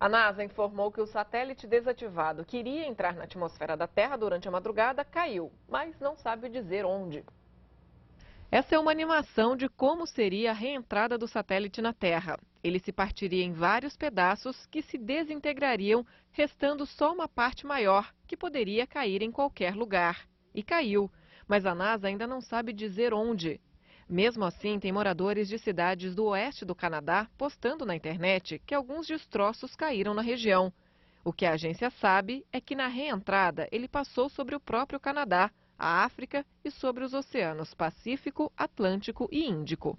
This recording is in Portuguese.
A NASA informou que o satélite desativado que iria entrar na atmosfera da Terra durante a madrugada caiu, mas não sabe dizer onde. Essa é uma animação de como seria a reentrada do satélite na Terra. Ele se partiria em vários pedaços que se desintegrariam, restando só uma parte maior, que poderia cair em qualquer lugar. E caiu, mas a NASA ainda não sabe dizer onde. Mesmo assim, tem moradores de cidades do oeste do Canadá postando na internet que alguns destroços caíram na região. O que a agência sabe é que na reentrada ele passou sobre o próprio Canadá, a África e sobre os oceanos Pacífico, Atlântico e Índico.